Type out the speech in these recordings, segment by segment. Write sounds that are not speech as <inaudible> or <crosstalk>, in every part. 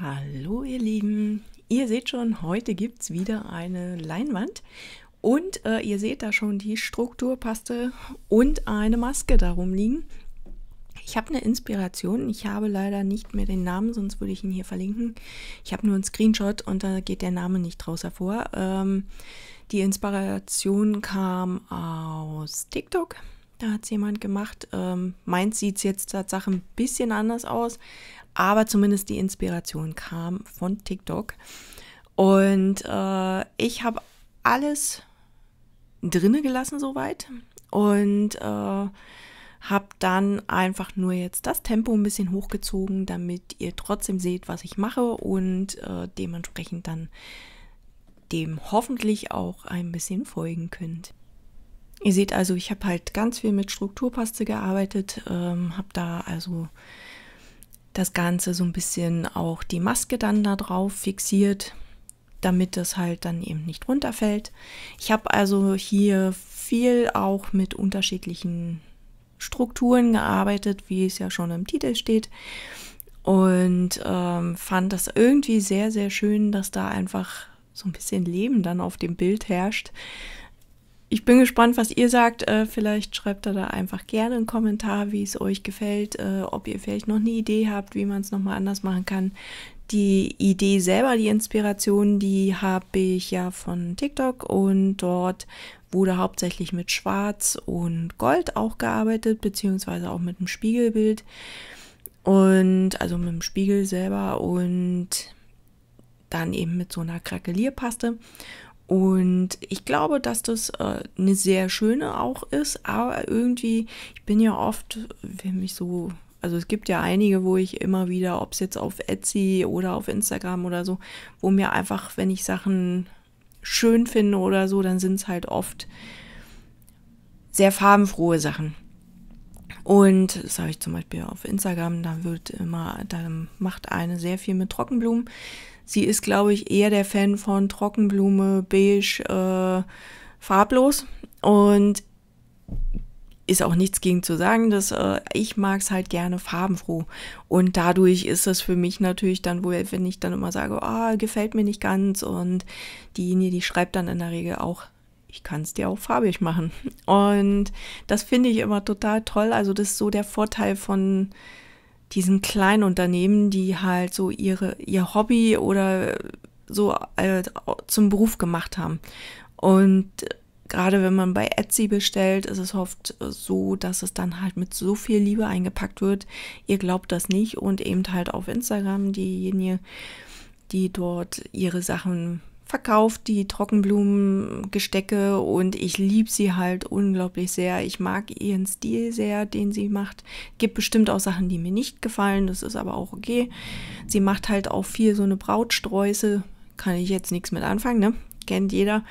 Hallo ihr Lieben, ihr seht schon, heute gibt es wieder eine Leinwand und äh, ihr seht da schon die Strukturpaste und eine Maske darum liegen. Ich habe eine Inspiration, ich habe leider nicht mehr den Namen, sonst würde ich ihn hier verlinken. Ich habe nur einen Screenshot und da geht der Name nicht draus hervor. Ähm, die Inspiration kam aus TikTok. Da hat es jemand gemacht. Ähm, meins sieht es jetzt tatsächlich ein bisschen anders aus, aber zumindest die Inspiration kam von TikTok. Und äh, ich habe alles drinne gelassen soweit und äh, habe dann einfach nur jetzt das Tempo ein bisschen hochgezogen, damit ihr trotzdem seht, was ich mache und äh, dementsprechend dann dem hoffentlich auch ein bisschen folgen könnt. Ihr seht also, ich habe halt ganz viel mit Strukturpaste gearbeitet, ähm, habe da also das Ganze so ein bisschen auch die Maske dann da drauf fixiert, damit das halt dann eben nicht runterfällt. Ich habe also hier viel auch mit unterschiedlichen Strukturen gearbeitet, wie es ja schon im Titel steht. Und ähm, fand das irgendwie sehr, sehr schön, dass da einfach so ein bisschen Leben dann auf dem Bild herrscht ich bin gespannt, was ihr sagt. Äh, vielleicht schreibt ihr da einfach gerne einen Kommentar, wie es euch gefällt, äh, ob ihr vielleicht noch eine Idee habt, wie man es nochmal anders machen kann. Die Idee selber, die Inspiration, die habe ich ja von TikTok und dort wurde hauptsächlich mit Schwarz und Gold auch gearbeitet, beziehungsweise auch mit dem Spiegelbild und also mit dem Spiegel selber und dann eben mit so einer Krakelierpaste. Und ich glaube, dass das äh, eine sehr schöne auch ist, aber irgendwie, ich bin ja oft, wenn mich so, also es gibt ja einige, wo ich immer wieder, ob es jetzt auf Etsy oder auf Instagram oder so, wo mir einfach, wenn ich Sachen schön finde oder so, dann sind es halt oft sehr farbenfrohe Sachen. Und das habe ich zum Beispiel auf Instagram, da wird immer, da macht eine sehr viel mit Trockenblumen. Sie ist, glaube ich, eher der Fan von Trockenblume, beige, äh, farblos. Und ist auch nichts gegen zu sagen, dass äh, ich mag es halt gerne farbenfroh. Und dadurch ist das für mich natürlich dann wohl, wenn ich dann immer sage, oh, gefällt mir nicht ganz. Und diejenige, die schreibt dann in der Regel auch, ich kann es dir auch farbig machen. Und das finde ich immer total toll. Also das ist so der Vorteil von diesen kleinen Unternehmen, die halt so ihre, ihr Hobby oder so äh, zum Beruf gemacht haben. Und gerade wenn man bei Etsy bestellt, ist es oft so, dass es dann halt mit so viel Liebe eingepackt wird. Ihr glaubt das nicht. Und eben halt auf Instagram diejenige, die dort ihre Sachen verkauft die Trockenblumengestecke und ich liebe sie halt unglaublich sehr. Ich mag ihren Stil sehr, den sie macht. Gibt bestimmt auch Sachen, die mir nicht gefallen, das ist aber auch okay. Sie macht halt auch viel so eine Brautsträuße, kann ich jetzt nichts mit anfangen, ne? Kennt jeder.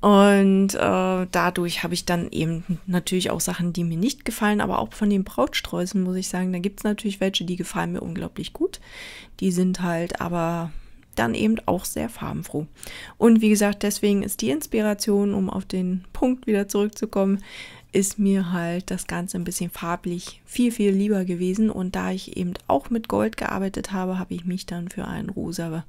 Und äh, dadurch habe ich dann eben natürlich auch Sachen, die mir nicht gefallen, aber auch von den Brautsträußen muss ich sagen, da gibt es natürlich welche, die gefallen mir unglaublich gut. Die sind halt aber dann eben auch sehr farbenfroh. Und wie gesagt, deswegen ist die Inspiration, um auf den Punkt wieder zurückzukommen, ist mir halt das Ganze ein bisschen farblich viel, viel lieber gewesen. Und da ich eben auch mit Gold gearbeitet habe, habe ich mich dann für einen rosa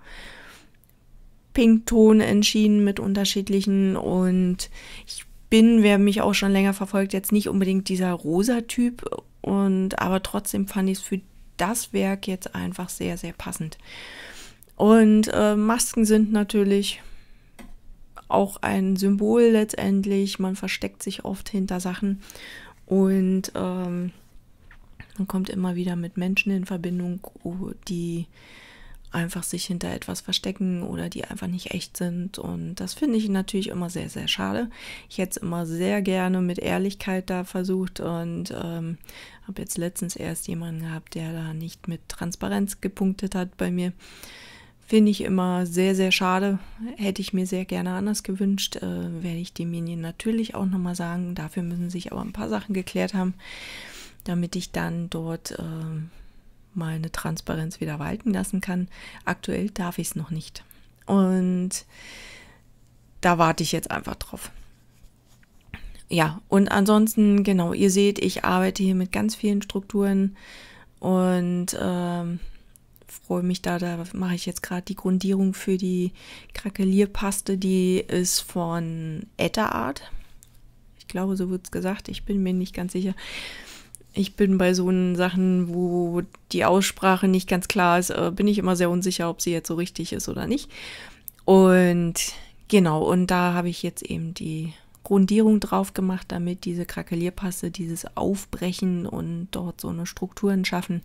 Pinkton entschieden mit unterschiedlichen. Und ich bin, wer mich auch schon länger verfolgt, jetzt nicht unbedingt dieser rosa Typ. Und aber trotzdem fand ich es für das Werk jetzt einfach sehr, sehr passend. Und äh, Masken sind natürlich auch ein Symbol letztendlich. Man versteckt sich oft hinter Sachen und ähm, man kommt immer wieder mit Menschen in Verbindung, die einfach sich hinter etwas verstecken oder die einfach nicht echt sind. Und das finde ich natürlich immer sehr, sehr schade. Ich hätte es immer sehr gerne mit Ehrlichkeit da versucht und ähm, habe jetzt letztens erst jemanden gehabt, der da nicht mit Transparenz gepunktet hat bei mir. Finde ich immer sehr, sehr schade. Hätte ich mir sehr gerne anders gewünscht. Äh, werde ich demjenigen natürlich auch nochmal sagen. Dafür müssen sich aber ein paar Sachen geklärt haben, damit ich dann dort äh, meine Transparenz wieder walten lassen kann. Aktuell darf ich es noch nicht. Und da warte ich jetzt einfach drauf. Ja, und ansonsten, genau, ihr seht, ich arbeite hier mit ganz vielen Strukturen und ähm, freue mich da, da mache ich jetzt gerade die Grundierung für die Krakelierpaste, die ist von Etta Art. Ich glaube, so wird es gesagt, ich bin mir nicht ganz sicher. Ich bin bei so Sachen, wo die Aussprache nicht ganz klar ist, äh, bin ich immer sehr unsicher, ob sie jetzt so richtig ist oder nicht. Und genau, und da habe ich jetzt eben die Grundierung drauf gemacht, damit diese Krakelierpaste, dieses Aufbrechen und dort so eine Strukturen schaffen,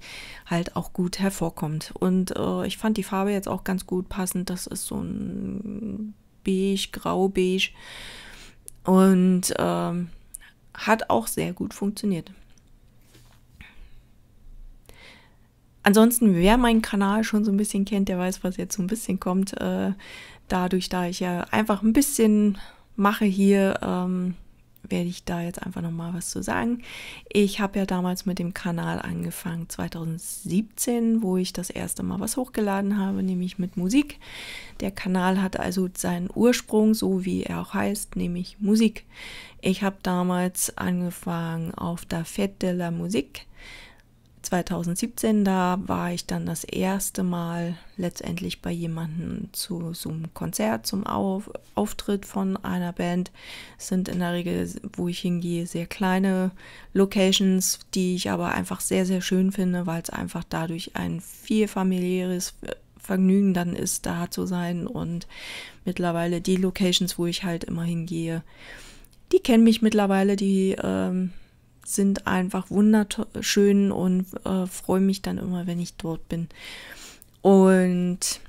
halt auch gut hervorkommt. Und äh, ich fand die Farbe jetzt auch ganz gut passend. Das ist so ein beige, grau-beige und ähm, hat auch sehr gut funktioniert. Ansonsten, wer meinen Kanal schon so ein bisschen kennt, der weiß, was jetzt so ein bisschen kommt. Äh, dadurch, da ich ja einfach ein bisschen mache hier, ähm, werde ich da jetzt einfach noch mal was zu sagen. Ich habe ja damals mit dem Kanal angefangen 2017, wo ich das erste Mal was hochgeladen habe, nämlich mit Musik. Der Kanal hat also seinen Ursprung, so wie er auch heißt, nämlich Musik. Ich habe damals angefangen auf der Fête de la Musique 2017, da war ich dann das erste Mal letztendlich bei jemandem zu so einem Konzert, zum Auf Auftritt von einer Band. Es sind in der Regel, wo ich hingehe, sehr kleine Locations, die ich aber einfach sehr, sehr schön finde, weil es einfach dadurch ein viel familiäres Vergnügen dann ist, da zu sein. Und mittlerweile die Locations, wo ich halt immer hingehe, die kennen mich mittlerweile, die ähm, sind einfach wunderschön und äh, freue mich dann immer, wenn ich dort bin. Und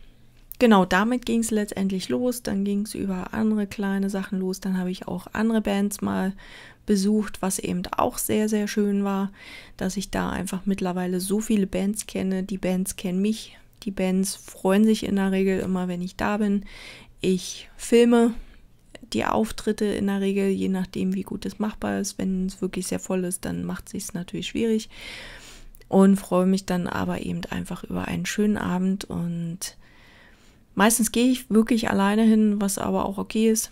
genau, damit ging es letztendlich los. Dann ging es über andere kleine Sachen los. Dann habe ich auch andere Bands mal besucht, was eben auch sehr, sehr schön war, dass ich da einfach mittlerweile so viele Bands kenne. Die Bands kennen mich. Die Bands freuen sich in der Regel immer, wenn ich da bin. Ich filme die Auftritte in der Regel, je nachdem, wie gut es machbar ist. Wenn es wirklich sehr voll ist, dann macht es sich natürlich schwierig. Und freue mich dann aber eben einfach über einen schönen Abend. Und meistens gehe ich wirklich alleine hin, was aber auch okay ist,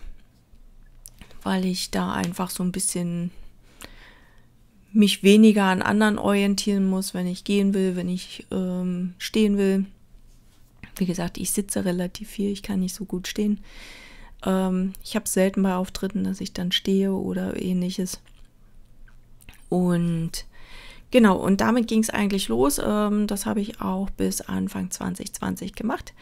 weil ich da einfach so ein bisschen mich weniger an anderen orientieren muss, wenn ich gehen will, wenn ich ähm, stehen will. Wie gesagt, ich sitze relativ viel, ich kann nicht so gut stehen. Ähm, ich habe selten bei Auftritten, dass ich dann stehe oder ähnliches. Und genau, und damit ging es eigentlich los. Ähm, das habe ich auch bis Anfang 2020 gemacht.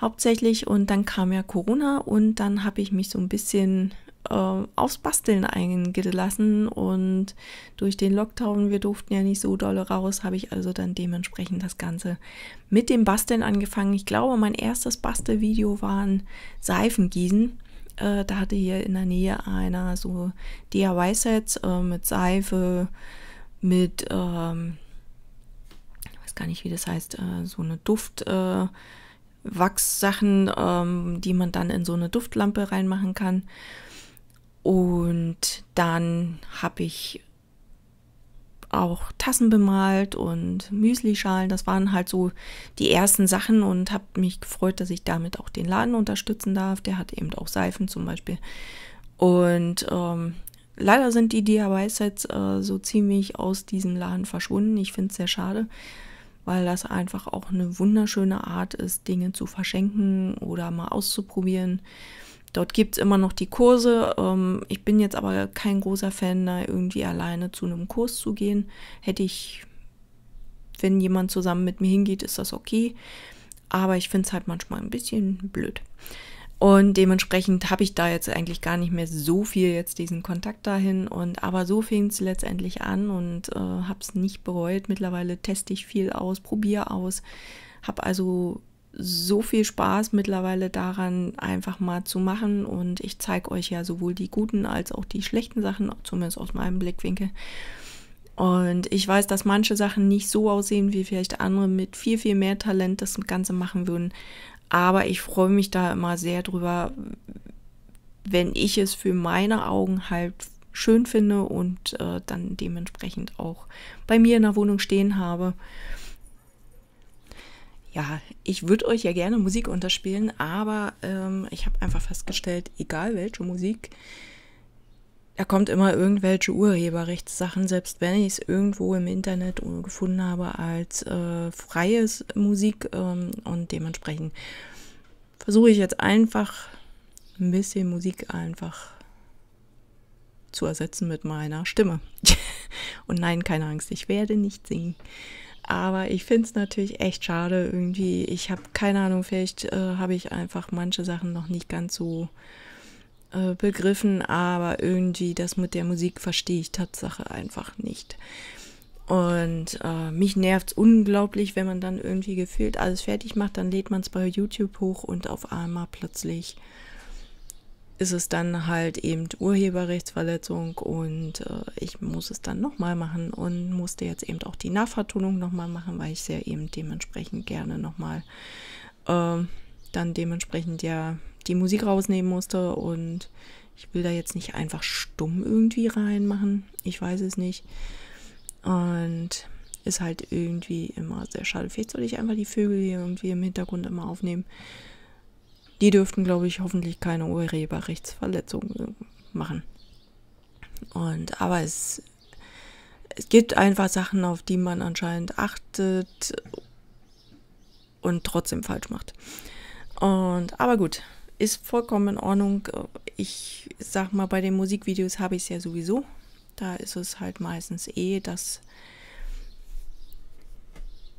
Hauptsächlich. Und dann kam ja Corona und dann habe ich mich so ein bisschen äh, aufs Basteln eingelassen und durch den Lockdown, wir durften ja nicht so dolle raus, habe ich also dann dementsprechend das Ganze mit dem Basteln angefangen. Ich glaube, mein erstes Bastelvideo waren Seifengießen. Äh, da hatte hier in der Nähe einer so DIY-Sets äh, mit Seife, mit, ähm, ich weiß gar nicht, wie das heißt, äh, so eine Duft. Äh, Wachssachen, ähm, die man dann in so eine Duftlampe reinmachen kann. Und dann habe ich auch Tassen bemalt und Müslischalen. Das waren halt so die ersten Sachen und habe mich gefreut, dass ich damit auch den Laden unterstützen darf. Der hat eben auch Seifen zum Beispiel. Und ähm, leider sind die DIY-Sets äh, so ziemlich aus diesem Laden verschwunden. Ich finde es sehr schade, weil das einfach auch eine wunderschöne Art ist, Dinge zu verschenken oder mal auszuprobieren. Dort gibt es immer noch die Kurse. Ähm, ich bin jetzt aber kein großer Fan, da irgendwie alleine zu einem Kurs zu gehen. Hätte ich, wenn jemand zusammen mit mir hingeht, ist das okay. Aber ich finde es halt manchmal ein bisschen blöd. Und dementsprechend habe ich da jetzt eigentlich gar nicht mehr so viel jetzt diesen Kontakt dahin. Und aber so fing es letztendlich an und äh, habe es nicht bereut. Mittlerweile teste ich viel aus, probiere aus, habe also so viel Spaß mittlerweile daran, einfach mal zu machen. Und ich zeige euch ja sowohl die guten als auch die schlechten Sachen, zumindest aus meinem Blickwinkel. Und ich weiß, dass manche Sachen nicht so aussehen, wie vielleicht andere mit viel, viel mehr Talent das Ganze machen würden. Aber ich freue mich da immer sehr drüber, wenn ich es für meine Augen halt schön finde und äh, dann dementsprechend auch bei mir in der Wohnung stehen habe ja, ich würde euch ja gerne Musik unterspielen, aber ähm, ich habe einfach festgestellt, egal welche Musik, da kommt immer irgendwelche Urheberrechtssachen, selbst wenn ich es irgendwo im Internet gefunden habe als äh, freies Musik ähm, und dementsprechend versuche ich jetzt einfach ein bisschen Musik einfach zu ersetzen mit meiner Stimme. <laughs> und nein, keine Angst, ich werde nicht singen. Aber ich finde es natürlich echt schade irgendwie. Ich habe keine Ahnung, vielleicht äh, habe ich einfach manche Sachen noch nicht ganz so äh, begriffen, aber irgendwie das mit der Musik verstehe ich Tatsache einfach nicht. Und äh, mich nervt es unglaublich, wenn man dann irgendwie gefühlt alles fertig macht, dann lädt man es bei YouTube hoch und auf einmal plötzlich ist es dann halt eben Urheberrechtsverletzung und äh, ich muss es dann nochmal machen und musste jetzt eben auch die Nachvertonung nochmal machen, weil ich sehr eben dementsprechend gerne nochmal äh, dann dementsprechend ja die Musik rausnehmen musste und ich will da jetzt nicht einfach stumm irgendwie reinmachen. Ich weiß es nicht. Und ist halt irgendwie immer sehr schade. Vielleicht soll ich einfach die Vögel hier irgendwie im Hintergrund immer aufnehmen. Die dürften, glaube ich, hoffentlich keine Urheberrechtsverletzungen machen. Und aber es, es gibt einfach Sachen, auf die man anscheinend achtet und trotzdem falsch macht. Und aber gut, ist vollkommen in Ordnung. Ich sag mal, bei den Musikvideos habe ich es ja sowieso. Da ist es halt meistens eh, dass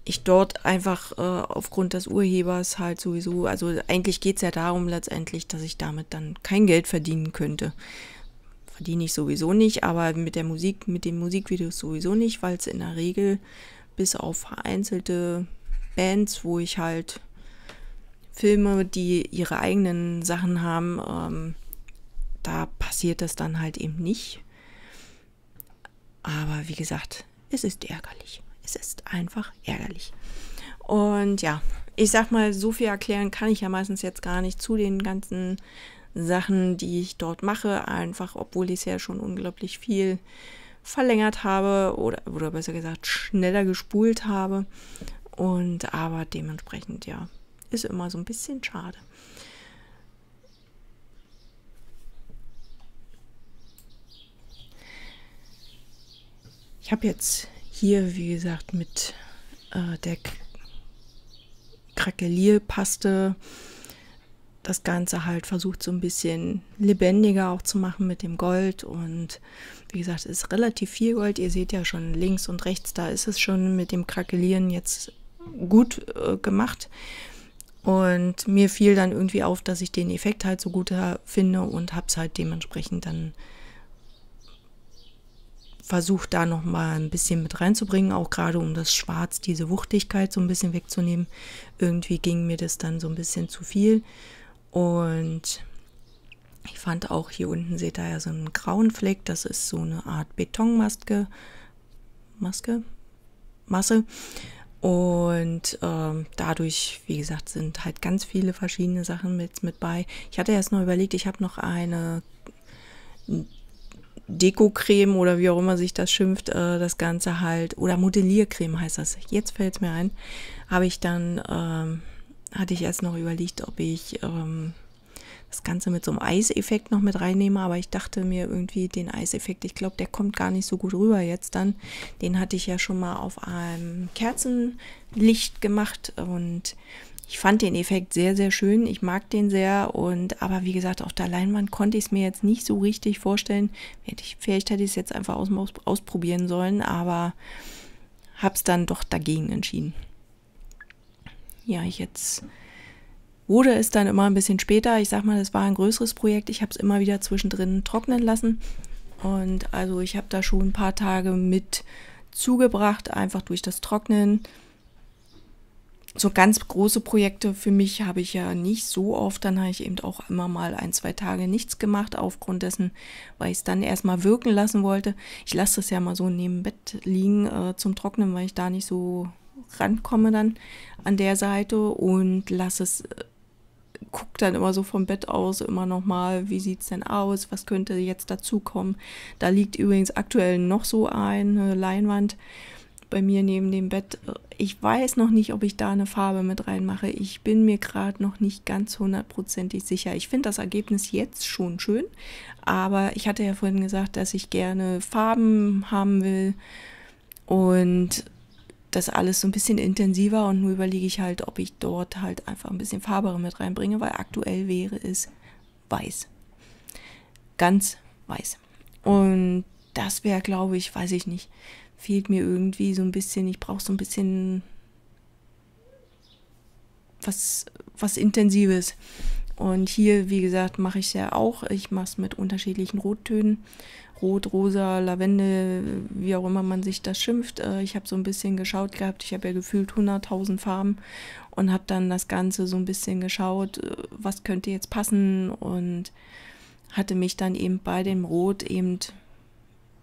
ich dort einfach äh, aufgrund des Urhebers halt sowieso, also eigentlich geht es ja darum letztendlich, dass ich damit dann kein Geld verdienen könnte. Verdiene ich sowieso nicht, aber mit der Musik, mit den Musikvideos sowieso nicht, weil es in der Regel bis auf vereinzelte Bands, wo ich halt Filme, die ihre eigenen Sachen haben, ähm, da passiert das dann halt eben nicht. Aber wie gesagt, es ist ärgerlich. Es ist einfach ärgerlich. Und ja, ich sag mal, so viel erklären kann ich ja meistens jetzt gar nicht zu den ganzen Sachen, die ich dort mache. Einfach, obwohl ich es ja schon unglaublich viel verlängert habe oder, oder besser gesagt schneller gespult habe. Und aber dementsprechend, ja, ist immer so ein bisschen schade. Ich habe jetzt hier, wie gesagt, mit äh, der Krakelierpaste das Ganze halt versucht so ein bisschen lebendiger auch zu machen mit dem Gold und wie gesagt, es ist relativ viel Gold. Ihr seht ja schon links und rechts, da ist es schon mit dem Krakelieren jetzt gut äh, gemacht. Und mir fiel dann irgendwie auf, dass ich den Effekt halt so gut finde und habe es halt dementsprechend dann versucht, da nochmal ein bisschen mit reinzubringen, auch gerade um das Schwarz, diese Wuchtigkeit so ein bisschen wegzunehmen. Irgendwie ging mir das dann so ein bisschen zu viel. Und ich fand auch hier unten seht ihr ja so einen grauen Fleck, das ist so eine Art Betonmaske. Maske? Masse. Und ähm, dadurch, wie gesagt, sind halt ganz viele verschiedene Sachen mit, mit bei. Ich hatte erst noch überlegt, ich habe noch eine Deko-Creme oder wie auch immer sich das schimpft, äh, das Ganze halt, oder Modelliercreme heißt das. Jetzt fällt es mir ein, habe ich dann, ähm, hatte ich erst noch überlegt, ob ich ähm, das Ganze mit so einem Eiseffekt noch mit reinnehme, aber ich dachte mir irgendwie, den Eiseffekt, ich glaube, der kommt gar nicht so gut rüber jetzt dann. Den hatte ich ja schon mal auf einem Kerzenlicht gemacht und ich fand den Effekt sehr, sehr schön. Ich mag den sehr und aber wie gesagt, auf der Leinwand konnte ich es mir jetzt nicht so richtig vorstellen. Vielleicht hätte ich es jetzt einfach aus, ausprobieren sollen, aber habe es dann doch dagegen entschieden. Ja, jetzt wurde es dann immer ein bisschen später. Ich sag mal, das war ein größeres Projekt. Ich habe es immer wieder zwischendrin trocknen lassen. Und also ich habe da schon ein paar Tage mit zugebracht, einfach durch das Trocknen. So ganz große Projekte für mich habe ich ja nicht so oft. Dann habe ich eben auch immer mal ein, zwei Tage nichts gemacht, aufgrund dessen, weil ich es dann erstmal wirken lassen wollte. Ich lasse das ja mal so neben Bett liegen äh, zum Trocknen, weil ich da nicht so rankomme dann an der Seite und lasse es äh, gucke dann immer so vom Bett aus immer noch mal, wie sieht es denn aus, was könnte jetzt dazukommen. Da liegt übrigens aktuell noch so eine Leinwand, bei mir neben dem Bett. Ich weiß noch nicht, ob ich da eine Farbe mit reinmache. Ich bin mir gerade noch nicht ganz hundertprozentig sicher. Ich finde das Ergebnis jetzt schon schön, aber ich hatte ja vorhin gesagt, dass ich gerne Farben haben will und das alles so ein bisschen intensiver und nur überlege ich halt, ob ich dort halt einfach ein bisschen Farbe mit reinbringe, weil aktuell wäre es weiß. Ganz weiß. Und das wäre, glaube ich, weiß ich nicht, fehlt mir irgendwie so ein bisschen, ich brauche so ein bisschen was, was Intensives. Und hier, wie gesagt, mache ich es ja auch. Ich mache es mit unterschiedlichen Rottönen. Rot, Rosa, Lavende, wie auch immer man sich das schimpft. Äh, ich habe so ein bisschen geschaut gehabt. Ich habe ja gefühlt 100.000 Farben und habe dann das Ganze so ein bisschen geschaut, äh, was könnte jetzt passen und hatte mich dann eben bei dem Rot eben,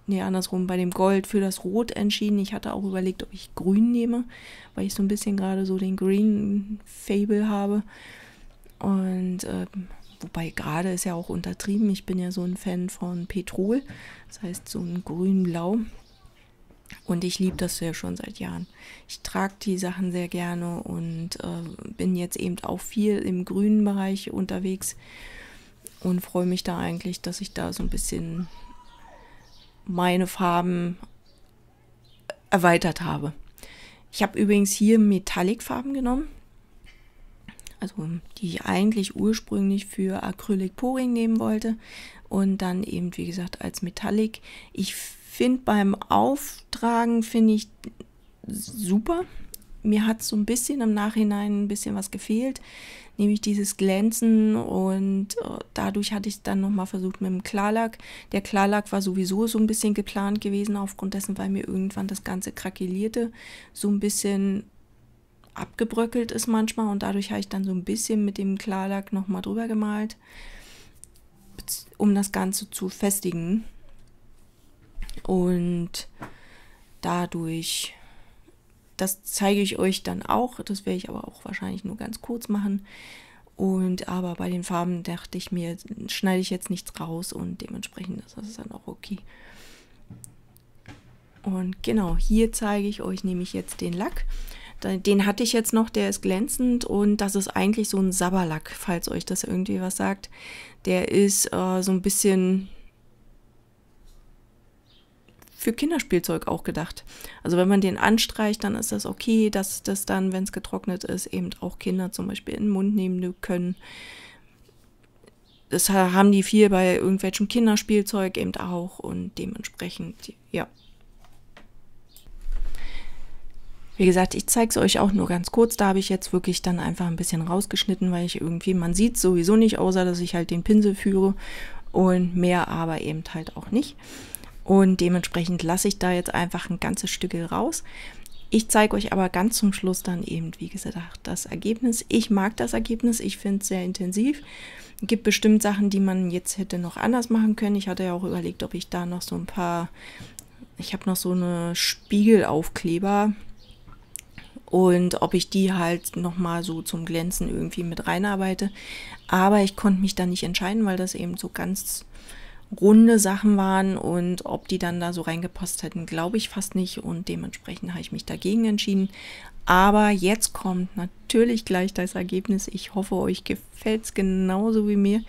nee, andersrum, bei dem Gold für das Rot entschieden. Ich hatte auch überlegt, ob ich Grün nehme, weil ich so ein bisschen gerade so den Green Fable habe. Und äh, wobei gerade ist ja auch untertrieben. Ich bin ja so ein Fan von Petrol, das heißt so ein grün-blau. Und ich liebe das ja schon seit Jahren. Ich trage die Sachen sehr gerne und äh, bin jetzt eben auch viel im grünen Bereich unterwegs und freue mich da eigentlich, dass ich da so ein bisschen meine Farben erweitert habe. Ich habe übrigens hier Metallic-Farben genommen also die ich eigentlich ursprünglich für Acrylic Pouring nehmen wollte und dann eben wie gesagt als Metallic. Ich finde beim Auftragen finde ich super. Mir hat so ein bisschen im Nachhinein ein bisschen was gefehlt, nämlich dieses Glänzen und äh, dadurch hatte ich dann nochmal versucht mit dem Klarlack. Der Klarlack war sowieso so ein bisschen geplant gewesen, aufgrund dessen, weil mir irgendwann das Ganze krakelierte, so ein bisschen abgebröckelt ist manchmal und dadurch habe ich dann so ein bisschen mit dem Klarlack nochmal drüber gemalt, um das Ganze zu festigen. Und dadurch, das zeige ich euch dann auch, das werde ich aber auch wahrscheinlich nur ganz kurz machen. Und aber bei den Farben dachte ich mir, schneide ich jetzt nichts raus und dementsprechend ist das dann auch okay. Und genau, hier zeige ich euch nämlich jetzt den Lack. Den hatte ich jetzt noch, der ist glänzend und das ist eigentlich so ein Sabberlack, falls euch das irgendwie was sagt. Der ist äh, so ein bisschen für Kinderspielzeug auch gedacht. Also wenn man den anstreicht, dann ist das okay, dass das dann, wenn es getrocknet ist, eben auch Kinder zum Beispiel in den Mund nehmen können. Das haben die viel bei irgendwelchem Kinderspielzeug eben auch und dementsprechend, ja, Wie gesagt, ich zeige es euch auch nur ganz kurz. Da habe ich jetzt wirklich dann einfach ein bisschen rausgeschnitten, weil ich irgendwie, man sieht sowieso nicht, außer dass ich halt den Pinsel führe und mehr aber eben halt auch nicht. Und dementsprechend lasse ich da jetzt einfach ein ganzes Stück raus. Ich zeige euch aber ganz zum Schluss dann eben, wie gesagt, das Ergebnis. Ich mag das Ergebnis, ich finde es sehr intensiv. Es gibt bestimmt Sachen, die man jetzt hätte noch anders machen können. Ich hatte ja auch überlegt, ob ich da noch so ein paar, ich habe noch so eine Spiegelaufkleber und ob ich die halt nochmal so zum Glänzen irgendwie mit reinarbeite. Aber ich konnte mich da nicht entscheiden, weil das eben so ganz runde Sachen waren und ob die dann da so reingepasst hätten, glaube ich fast nicht und dementsprechend habe ich mich dagegen entschieden. Aber jetzt kommt natürlich gleich das Ergebnis. Ich hoffe, euch gefällt es genauso wie mir.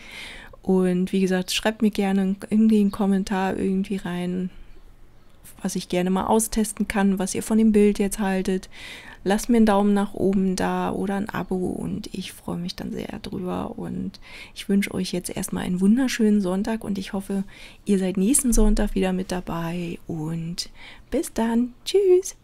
Und wie gesagt, schreibt mir gerne in den Kommentar irgendwie rein, was ich gerne mal austesten kann, was ihr von dem Bild jetzt haltet. Lasst mir einen Daumen nach oben da oder ein Abo und ich freue mich dann sehr drüber. Und ich wünsche euch jetzt erstmal einen wunderschönen Sonntag und ich hoffe, ihr seid nächsten Sonntag wieder mit dabei. Und bis dann. Tschüss.